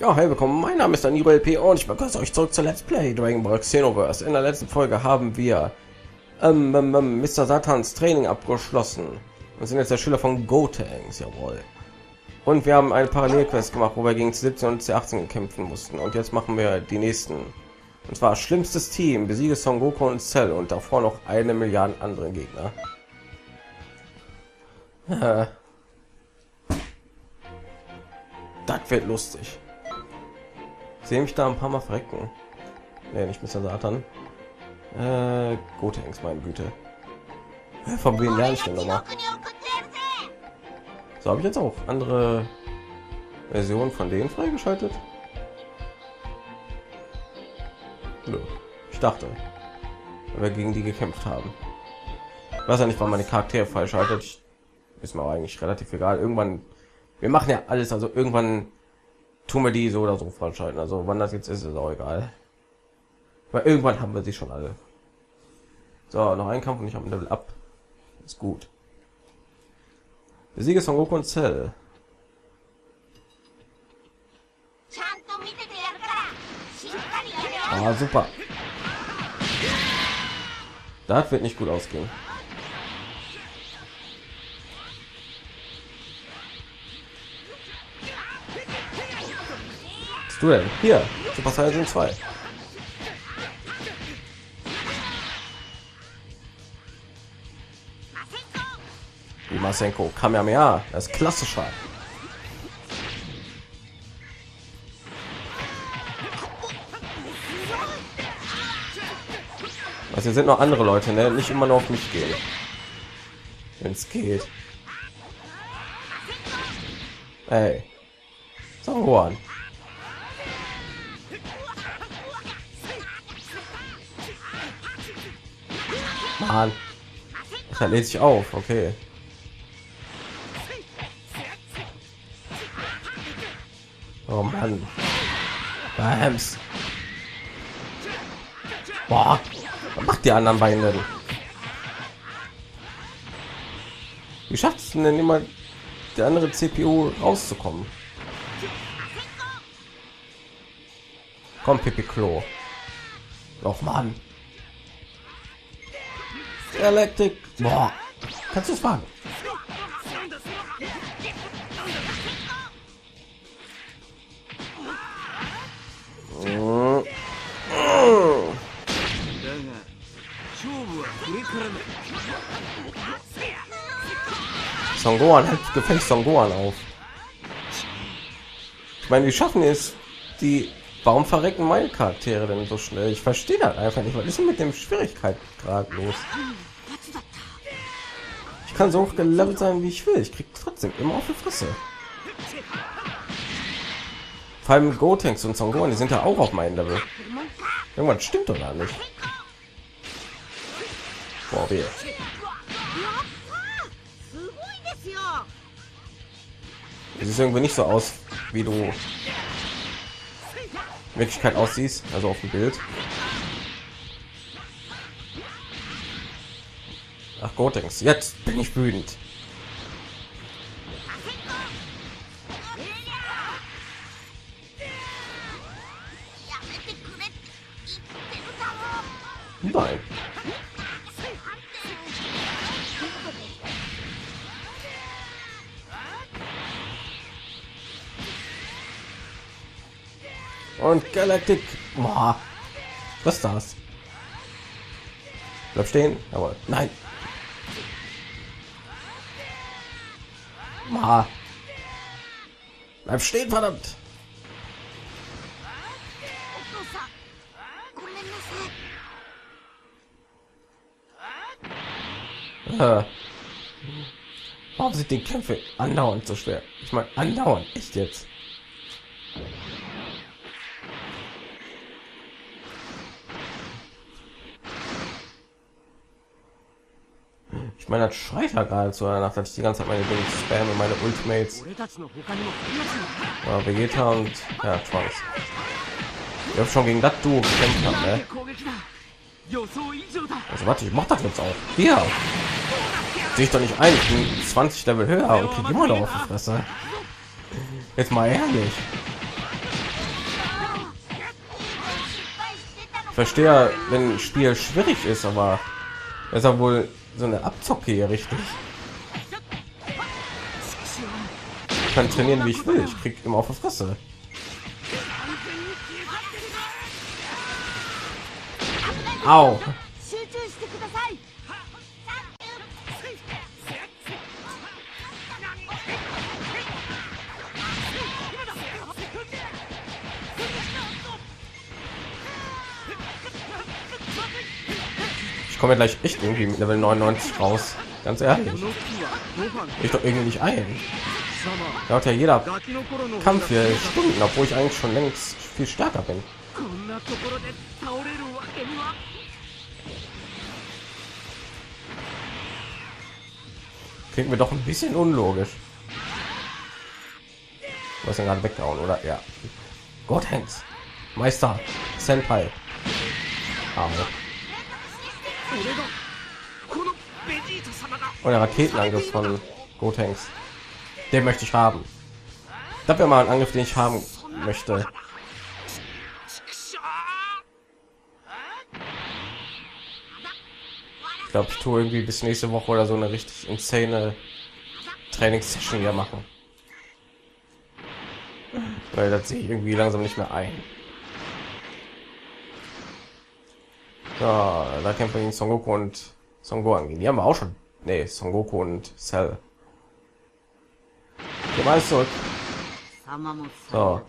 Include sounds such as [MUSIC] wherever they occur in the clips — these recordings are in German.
Ja, hey, willkommen. Mein Name ist Daniel LP und ich begrüße euch zurück zu Let's Play Dragon Ball Xenoverse. In der letzten Folge haben wir ähm, ähm, ähm, Mr. Satans Training abgeschlossen und sind jetzt der Schüler von Gotenks, jawohl. Und wir haben eine Parallelquest gemacht, wo wir gegen C17 und C18 kämpfen mussten. Und jetzt machen wir die nächsten. Und zwar schlimmstes Team, besiege Son Goku und Cell und davor noch eine Milliarde andere Gegner. Äh. Das wird lustig. Sehe mich da ein paar Mal verrecken. Nee, nicht Mr. Satan. Äh, Gotenks, meine Güte. Von wem lerne ich denn nochmal? So, habe ich jetzt auch andere Versionen von denen freigeschaltet? Ich dachte, weil wir gegen die gekämpft haben. Ich weiß ja nicht, wann meine Charaktere freischaltet. Ist mir eigentlich relativ egal. Irgendwann, wir machen ja alles, also irgendwann tun wir die so oder so freischalten. Also wann das jetzt ist, ist auch egal. Weil irgendwann haben wir sie schon alle. So, noch ein Kampf und ich habe ein Level ab. Ist gut. Besiege von Goku und Cell. Ah, super. Das wird nicht gut ausgehen. Du denn? Hier, Super Saiyan 2. Wie Masenko Kamehameha, das ist klassischer. Also hier sind noch andere Leute, ne? Nicht immer nur auf mich gehen. Wenn es geht. Hey. So, Mann. Das lädt sich auf, okay. Oh Mann. Bams. Boah. Was macht die anderen beiden denn? Wie schafft es denn immer der andere CPU rauszukommen? Komm, Pipi Klo. Doch, Mann. Elektrik. Boah. Kannst du es? Son Gohan hält gefällt Son Gohan auf. Ich meine, wie schaffen es die Warum verrecken meine Charaktere denn so schnell? Ich verstehe das einfach nicht. Was ist denn mit dem Schwierigkeitsgrad los? Ich kann so hoch gelevelt sein, wie ich will. Ich krieg trotzdem immer auf die Fresse. Vor allem Gotenks und Son Gohan, die sind ja auch auf meinem Level. Irgendwann stimmt doch gar nicht. Boah, wir. Es ist irgendwie nicht so aus, wie du Wirklichkeit aussiehst, also auf dem Bild. Ach Gotenks, jetzt bin ich wütend. Und Galactic. Boah. Was ist das? Bleib stehen. Aber nein. Boah. Bleib stehen, verdammt. Äh. Warum sind die Kämpfe andauernd so schwer? Ich meine, andauernd, echt jetzt. meine, das schreit halt geradezu danach, dass ich die ganze Zeit meine Dinge spamme, meine Ultimates. Ja, Vegeta und ja, Trunks. Ich habe schon gegen das Duo gekämpft, hab, ne? Also warte, ich mach das jetzt auch. Hier! Sehe ich doch nicht ein, ich bin 20 Level höher und krieg immer noch auf die Fresse. Jetzt mal ehrlich. Ich verstehe, wenn ein Spiel schwierig ist, aber es ist ja wohl so eine Abzocke hier richtig. Ich kann trainieren, wie ich will. Ich krieg immer auf die Fresse. Au. komme ja gleich echt irgendwie mit Level 99 raus. Ganz ehrlich. Ich doch irgendwie nicht ein. Da hat ja jeder Kampf hier Stunden, obwohl ich eigentlich schon längst viel stärker bin. Klingt mir doch ein bisschen unlogisch. Was denn gerade weggehauen, oder? Ja. Gott, Hanks. Meister. Senpai. Aber. Oder Raketenangriff von Gotenks. Den möchte ich haben. Das wäre mal ein Angriff, den ich haben möchte. Ich glaube, ich tue irgendwie bis nächste Woche oder so eine richtig insane Trainingssession wieder machen. Weil das sehe ich irgendwie langsam nicht mehr ein. Ja, da kämpfen wir gegen Son Goku und Son Gohan. Die haben wir auch schon. Nee, Son Goku und Cell. Geh mal zurück. So.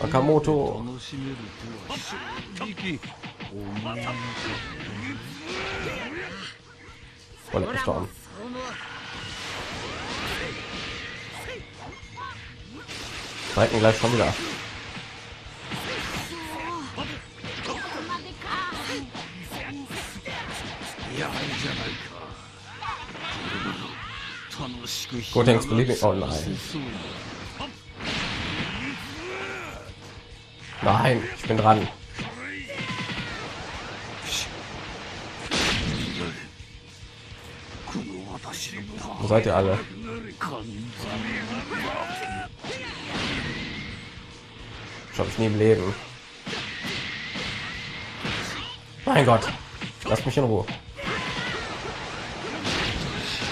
Akamoto. Und gestorben. Strecken gleich schon wieder. Gut, denkst beliebig. Oh nein. Nein, ich bin dran. Wo seid ihr alle? 完 Schaffe ich nie im Leben. Mein Gott. Lasst mich in Ruhe.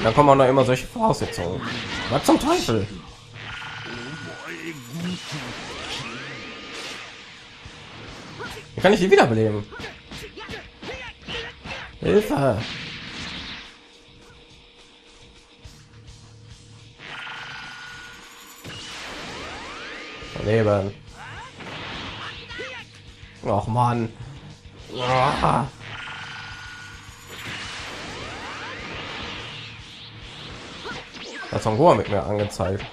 Da kommen auch noch immer solche Voraussetzungen. Was zum Teufel? Wie kann ich die wiederbeleben? Hilfe! Leben. Och man. Ah. Das Son Gohan mit mir angezeigt.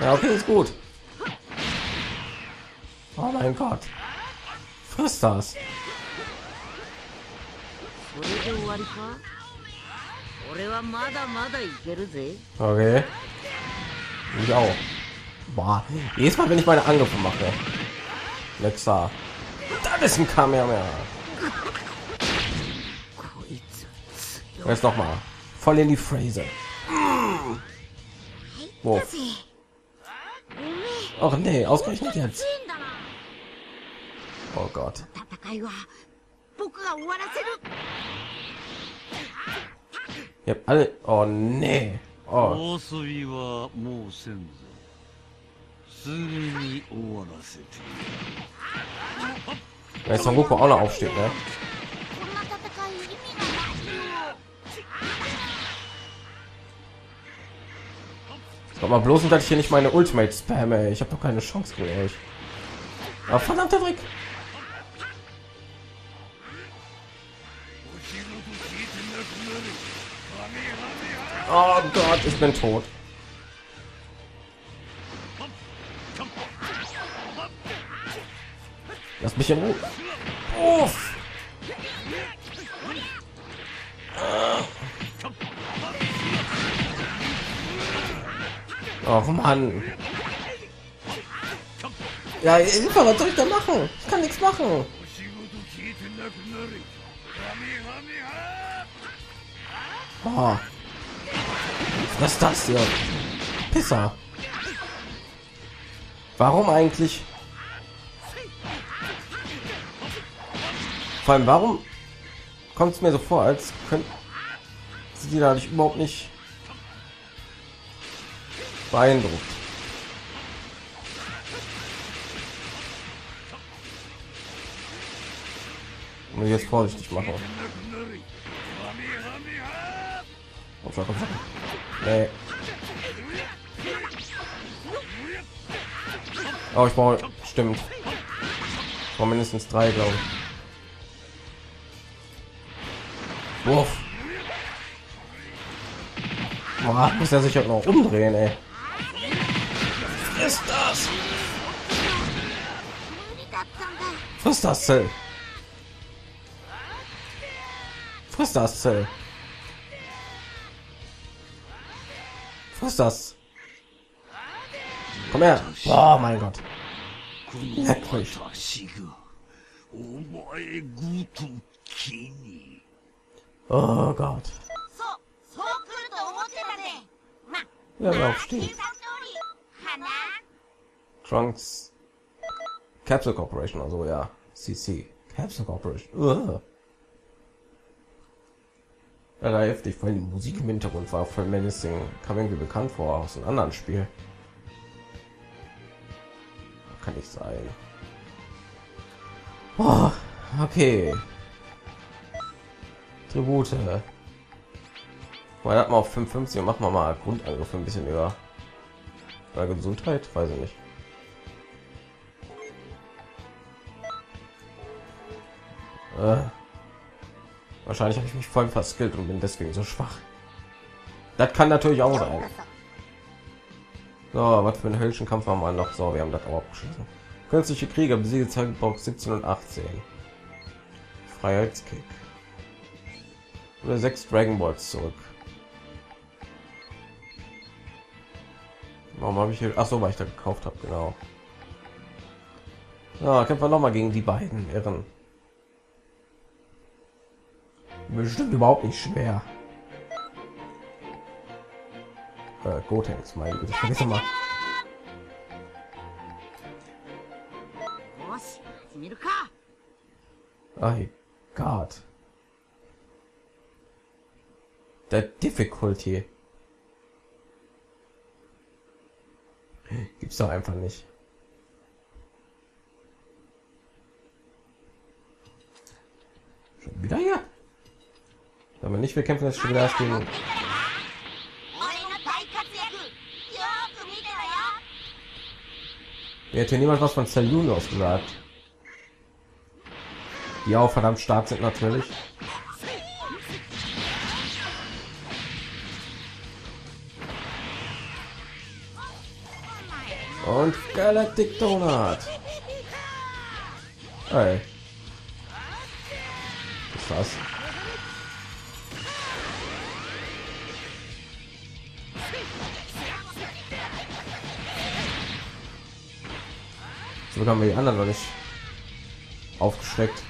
Ja, okay, ist gut. Oh mein Gott. Friss das. Okay. Ich auch. Boah. Jedes Mal, wenn ich meine Angriffe mache. Lexa. Das ist ein Kamehameha. Jetzt noch mal. Voll in die Phrase. Wo? Oh nee, ausgerechnet jetzt. Oh Gott. Ihr habt alle... Oh, nee. Oh. Da ist Son Goku auch noch aufsteht, ne? Sag mal bloß, dass ich hier nicht meine Ultimate spamme. Ich habe doch keine Chance, ehrlich. Ah, verdammter Dreck. Oh Gott, ich bin tot. Lass mich in Ruhe. Uff. Oh Mann. Ja, Hilfe, was soll ich da machen? Ich kann nichts machen. Oh. Was ist das hier? Pisser. Warum eigentlich? Vor allem, warum kommt es mir so vor, als könnten sie die dadurch überhaupt nicht beeindruckt? Muss ich jetzt vorsichtig machen. Komm schon, komm schon. Nee. Oh, ich brauche, stimmt. Ich brauche mindestens drei, glaube ich. Wurf. Boah, muss er sich halt noch umdrehen, ey. Ist das? Friss das Zell. Friss das Zell. Was ist das? Komm her. Oh mein Gott. Leck. Oh Gott. Level aufstehen. Trunks Capsule Corporation, also ja. CC. Capsule Corporation. Ugh. Da heftig, weil die Musik im Hintergrund war voll menacing, kam irgendwie bekannt vor aus einem anderen Spiel. Kann nicht sein. Oh, okay. Tribute. Mal hat mal auf 55 und machen wir mal Grundangriff ein bisschen über. Oder Gesundheit, weiß ich nicht. Äh, wahrscheinlich habe ich mich voll verskillt und bin deswegen so schwach. Das kann natürlich auch sein. So, was für einen höllischen Kampf haben wir noch? So, wir haben das auch abgeschlossen. Künstliche Krieger besiegt Zeitbox 17 und 18. Freiheitskick. Oder sechs Dragon Balls zurück. Warum habe ich hier? Ach so, weil ich da gekauft habe, genau. Ja, kämpfen wir noch mal gegen die beiden Irren. Bestimmt überhaupt nicht schwer. Äh, Gotex, meine Güte. Ich vergesse mal. Ay God. The difficulty. Gibt's doch einfach nicht. Schon wieder hier? Wenn Aber nicht, wir kämpfen das schon wieder erst gegen Mir hat hier niemand was von Saloon aus gesagt. Die auch verdammt stark sind natürlich. Und Galactic Donut. Ey. Was ist das? Jetzt bekommen wir die anderen noch nicht aufgeschreckt.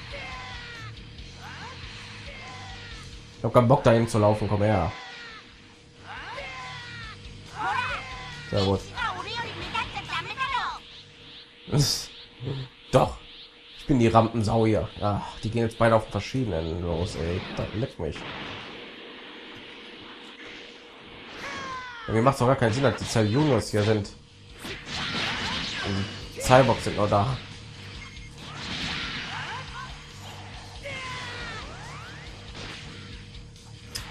Ich habe keinen Bock dahin zu laufen, komm her. Sehr gut. [LAUGHS] Doch. Ich bin die Rampensau hier. Ach, die gehen jetzt beide auf verschiedenen los, ey. Da leck mich. Mir macht doch gar keinen Sinn, dass die Zelljunos hier sind. Und die Cyborgs sind noch da.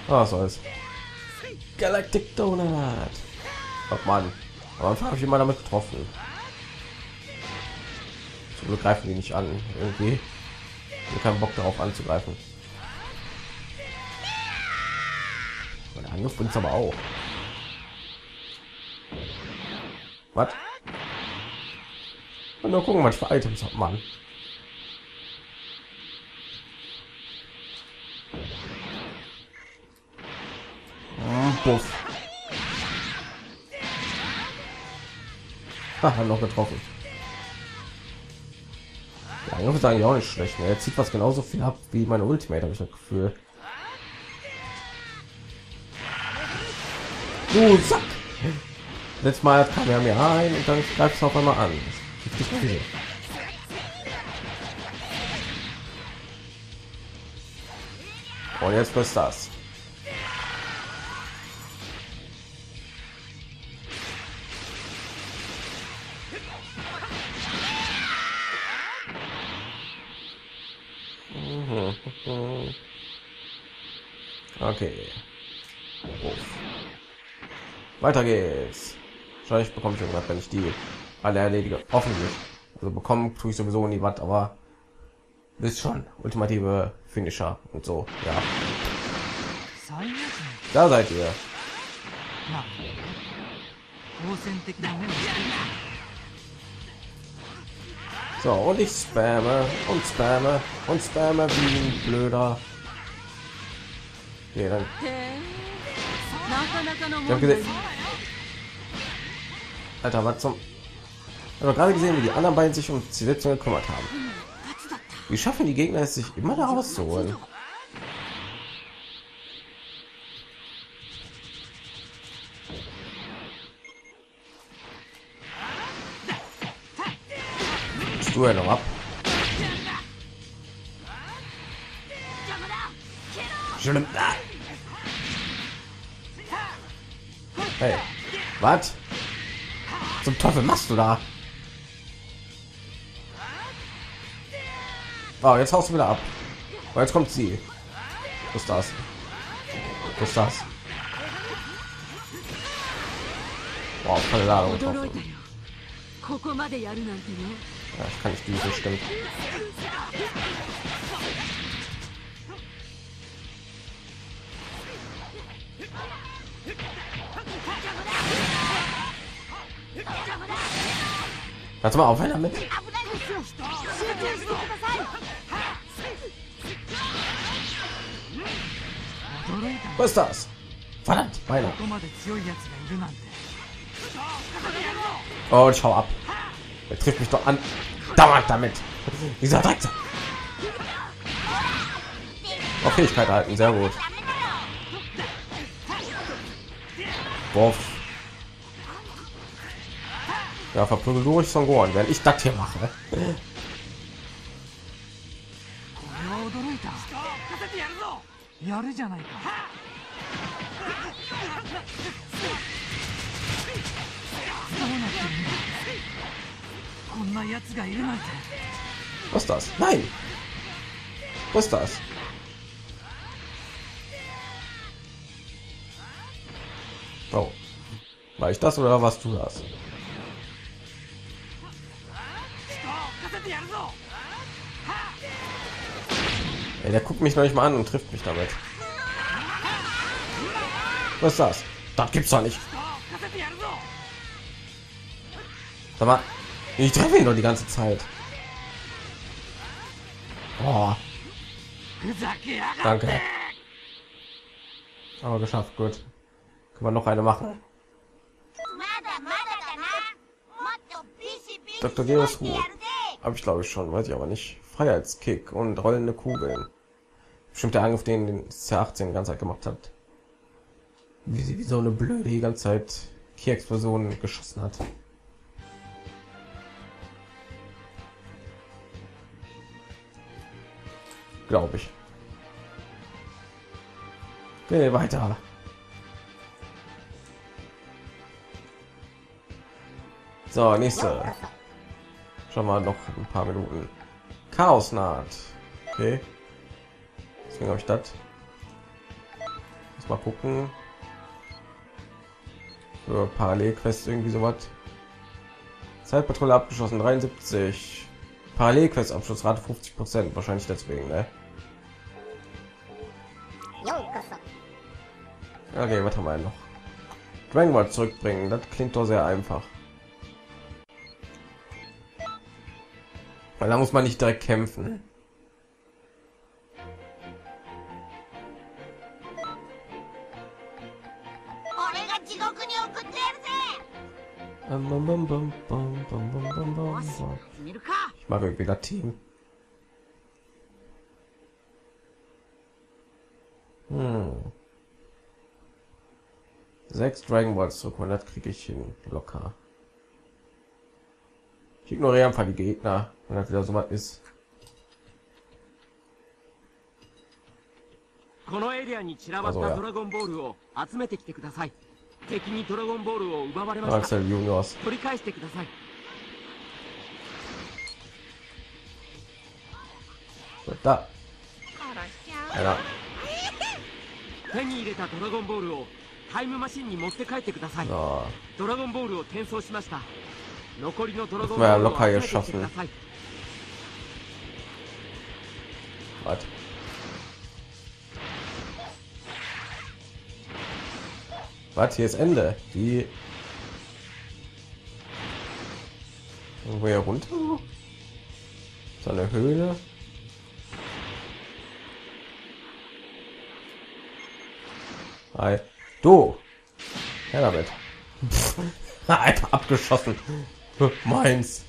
Ah, was soll's. Galactic Donut. Oh Mann. Aber habe ich immer damit getroffen. Zum Glück greifen die nicht an. Irgendwie. Ich keinen Bock darauf anzugreifen. Der Angriff bringt aber auch. Was? Und nur gucken, was für Items hat man. Ah, hat noch getroffen. Angriffe sagen ja auch nicht schlecht. Ne? Er zieht was genauso viel ab wie meine Ultimate, habe ich das Gefühl. Du Sack! Letztes Mal kam er mir ein und dann greift es auf einmal an. Richtig Und jetzt was das. Okay. Weiter geht's. Wahrscheinlich bekomme ich irgendwas, wenn ich die alle erledige. Hoffentlich. Also bekommen tue ich sowieso nie was, aber ist schon ultimative Finisher und so. Ja. Da seid ihr. So, und ich spamme und spamme und spamme wie ein blöder. Ja, dann. Ich hab gesehen. Alter, was zum... Habe gerade gesehen, wie die anderen beiden sich um die Sitzung gekümmert haben. Wie schaffen die Gegner es, sich immer da rauszuholen? Du ja noch ab? Hey, was? Zum Teufel machst du da? Oh, jetzt haust du wieder ab. Oh, jetzt kommt sie. Was ist das? Was ist das? Wow, keine Ladung. Ja, ich kann nicht diese stimmt. Lass mal auf einer mit. Was ist das? Verdammt, Pfeiler. Und ich ab. Er trifft mich doch an. Dauert damit. Dieser Drecksack. Auf Fähigkeit halten, sehr gut. Wurf. Ja, verprügel durch Son Gohan, wenn ich das hier mache. Was ist das? Nein. Was ist das? Oh. War ich das oder warst du das? Ey, der guckt mich noch nicht mal an und trifft mich damit. Was ist das? Das gibt's doch nicht. Sag mal, ich treffe ihn doch die ganze Zeit. Oh. Danke. Aber geschafft, gut. Können wir noch eine machen? Dr. Geos Hut. Habe ich glaube ich schon, weiß ich aber nicht. Freiheitskick und rollende Kugeln. Bestimmt der Angriff, den, den C18 die ganze Zeit gemacht hat. Wie sie wie so eine blöde die ganze Zeit Key-Explosionen geschossen hat. Glaube ich. Okay, weiter. So, nächste. Schon mal noch ein paar Minuten. Chaos naht. Okay. Deswegen habe ich das. Muss mal gucken. Für Parallelquest irgendwie sowas. Zeitpatrouille abgeschlossen 73. Parallelquest Abschlussrate 50 Prozent. Wahrscheinlich deswegen, ne? Okay, was haben wir noch? Dragon Ball zurückbringen, das klingt doch sehr einfach. Weil da muss man nicht direkt kämpfen. Ich mache wieder Team. Hm. Sechs Dragon Balls zurück, das kriege ich hin, locker. Ich ignoriere einfach die Gegner, wenn das wieder so was ist. このエリアに散らばっあそうやたドラゴンボールを集めてきてください敵にドラゴンボールを奪われました Axel Juniors. 取り返してください So, da. Einer. 手に入れたドラゴンボールを タイムマシンに持って帰ってください So. ドラゴンボールを転送しました残りのドラゴン Das ボ war ja ールを locker 集めてきてく geschaffen. ださい Was? Was? Hier ist Ende. Die. Irgendwo hier runter? So eine Höhle. Hi. Du! Ja, damit. Einfach abgeschossen. [LAUGHS] Meins.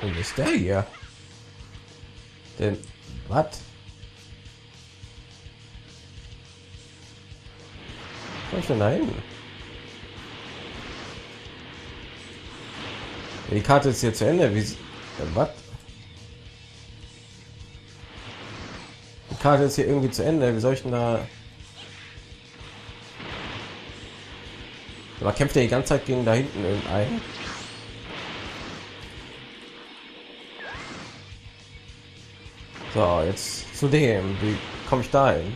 Wo ist der hier? Denn, was? Wo ich denn da hin? Die Karte ist hier zu Ende. Wie? äh, Was? Karte ist hier irgendwie zu Ende. Wie soll ich denn da? Aber kämpft er die ganze Zeit gegen da hinten irgendeinen? So, jetzt zu dem. Wie komme ich da hin?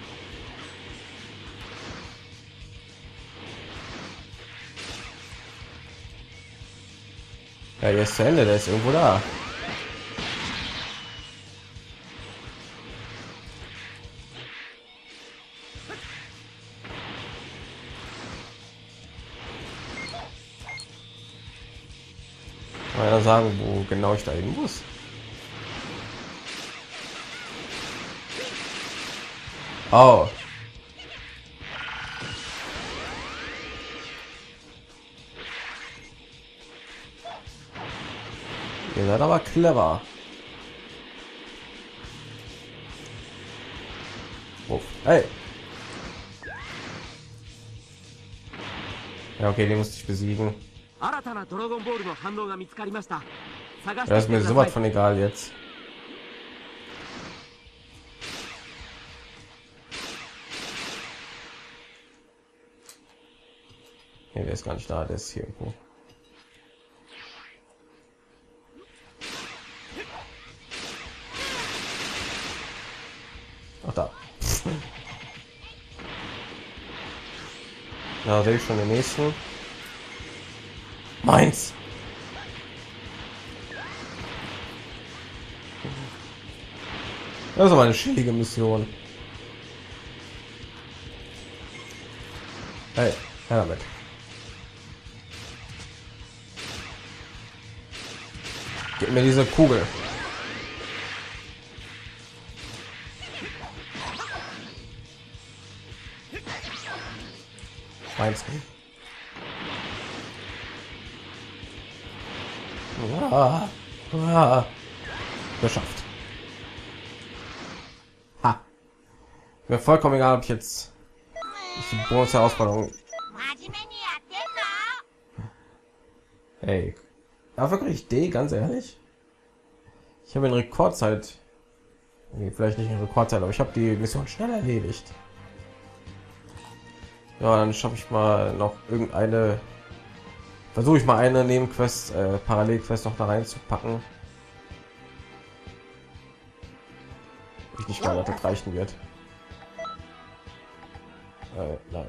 Ja, jetzt zu Ende, der ist irgendwo da. Sagen, wo genau ich da hin muss? Oh. Ihr seid aber clever. Oh, hey. Ja, okay, den musste ich besiegen. Das ist mir sowas von egal jetzt. Hier, der ist ganz nicht da, der ist hier irgendwo. Ach da. Ja, sehe ich schon den nächsten. Das ist aber eine schwierige Mission. Hey, her damit. Gib mir diese Kugel. Meins. Ah, ah. Geschafft. Mir vollkommen egal, ob ich jetzt ich die große Herausforderung. Ey, dafür kriege ich D, ganz ehrlich. Ich habe in Rekordzeit, nee, vielleicht nicht in Rekordzeit, aber ich habe die Mission schnell erledigt. Ja, dann schaffe ich mal noch irgendeine, versuche ich mal eine Nebenquest, äh, Parallelquest noch da reinzupacken. Ich nicht mal, dass das reichen wird. Äh, nein.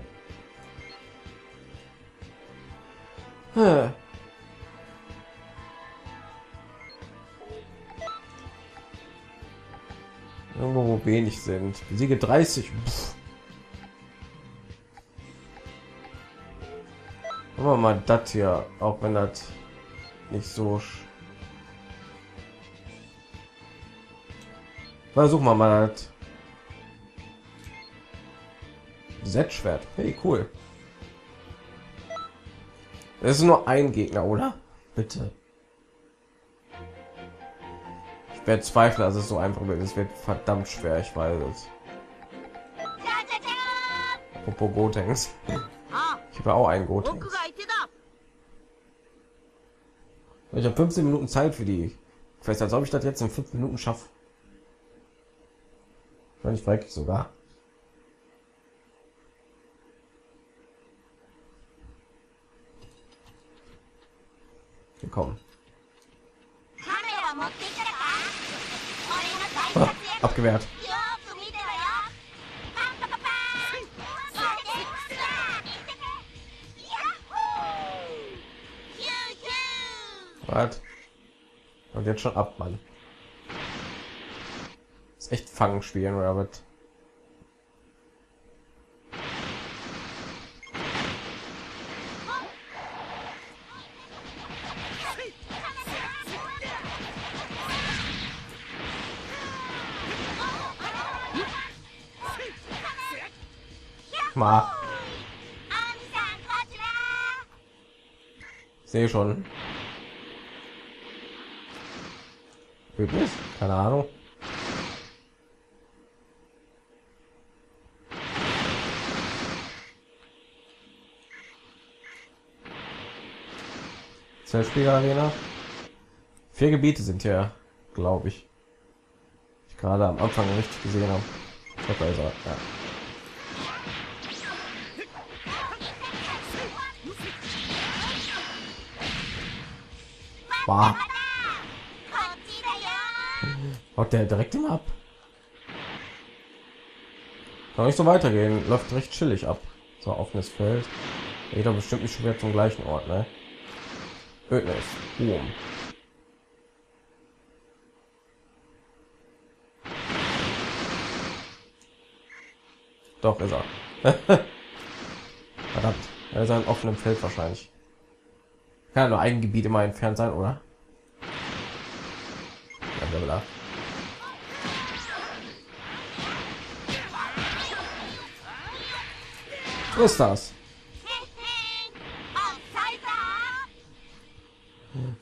Hm. Irgendwo, wo wenig sind. Siege 30. Pff. Wir mal das hier, auch wenn das nicht so. Versuchen wir mal das. Z-Schwert. Hey, cool. Es ist nur ein Gegner, oder? Bitte. Ich werde zweifeln, dass es so einfach wird. Es wird verdammt schwer, ich weiß es. Apropos Gotenks. Ich habe auch einen Gotenks. Ich habe 15 Minuten Zeit für die Quest, als ob ich das jetzt in 5 Minuten schaffe. Wenn ich wirklich sogar. ヒュー Was? Und jetzt schon ab, Mann. Ist echt Fangen spielen oder sehe schon. Wirklich? Keine Ahnung. Zeltspieler Arena. Vier Gebiete sind hier, glaube ich. Ich gerade am Anfang richtig gesehen habe. Ich glaube, da ist er. Ja. Schwab. Haut der direkt immer ab? Kann nicht so weitergehen. Läuft recht chillig ab. So, offenes Feld. Jeder bestimmt nicht schon wieder zum gleichen Ort, ne? Ödnis. Boom. Doch, ist er. [LAUGHS] Verdammt. Er ist ein offenem Feld wahrscheinlich. Kann nur ein Gebiet immer entfernt sein, oder? Ja, So ist das.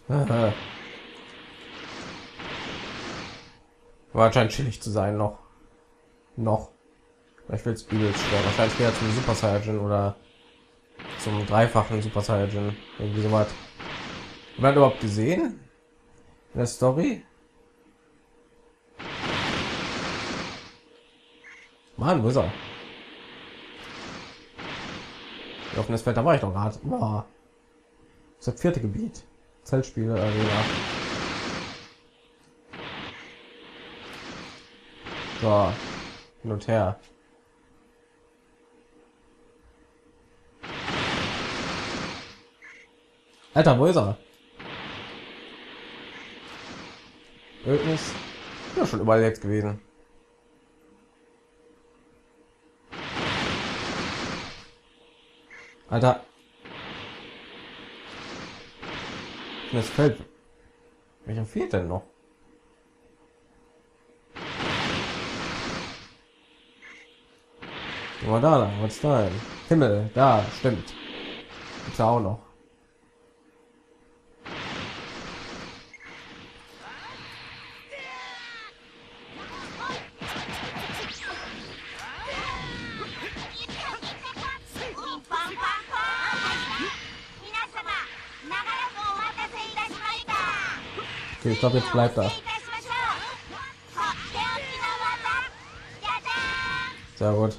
[LAUGHS] Wahrscheinlich chillig zu sein noch. Noch. Ich will es übelst schwer. Wahrscheinlich wieder zum Super Saiyan oder zum dreifachen Super Saiyan. Irgendwie so weit. Man überhaupt gesehen? In der Story? Mann, wo ist er? Auf offenes Feld, da war ich doch gerade. Boah. Das ist das vierte Gebiet. Zeltspiele Arena. So. Hin und her. Alter, wo ist er? Ödnis. Ja, schon überall jetzt gewesen. Alter. Das fällt. Welcher fehlt denn noch? Aber da, was da? Himmel, da, stimmt. Gibt's ja auch noch. Okay, ich glaube, jetzt bleibt er. Sehr gut.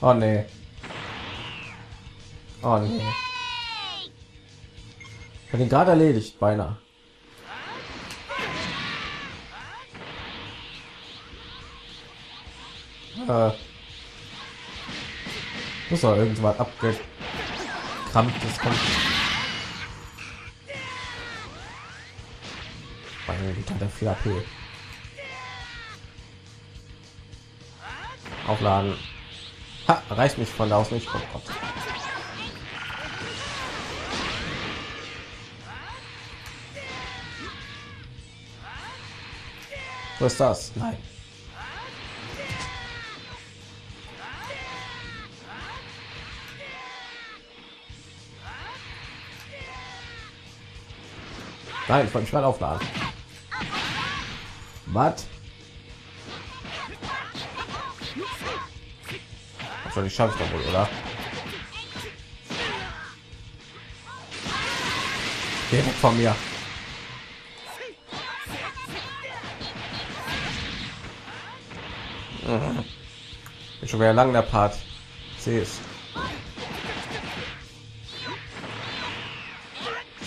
Oh nee. Oh nee. Ich habe ihn gerade erledigt, beinahe. Äh, muss doch irgendwann abgehen irgendwas abgekrampftes kommen. Meine Güte, hat er viel AP. Aufladen. Ha, reicht mich von da aus nicht. Oh Gott. Was ist das? Nein. Nein, ich wollte mich gerade aufladen. Was? Also, ich schaffe doch wohl, oder? Geh weg von mir. Mhm. Ist schon wieder lang der Part. Sehe es.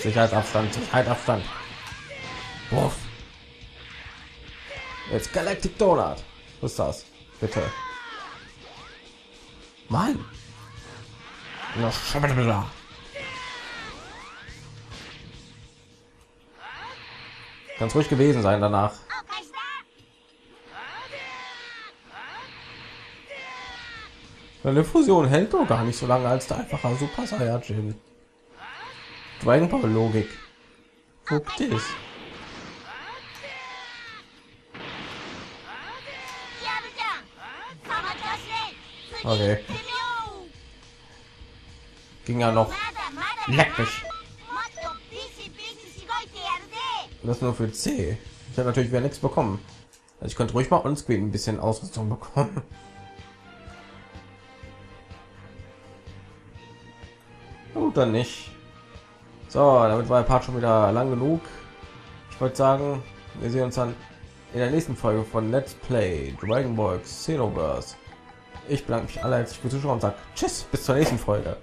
Sicherheitsabstand, Sicherheitsabstand. Wuff. Jetzt Galactic Donut. Was ist das? Bitte. Mann. Ganz ruhig gewesen sein danach. Eine Fusion hält doch gar nicht so lange als der einfache Super Saiyajin. Schweigenbau-Logik. Guck dich. Okay. Ging ja noch. Leck. Das nur für C. Ich habe natürlich wieder nichts bekommen. Also ich könnte ruhig mal uns ein bisschen Ausrüstung bekommen. [LAUGHS] Oder nicht? So, damit war der Part schon wieder lang genug. Ich wollte sagen, wir sehen uns dann in der nächsten Folge von Let's Play Dragon Ball Xenoverse. Ich bedanke mich alle herzlich fürs Zuschauen und sage Tschüss, bis zur nächsten Folge.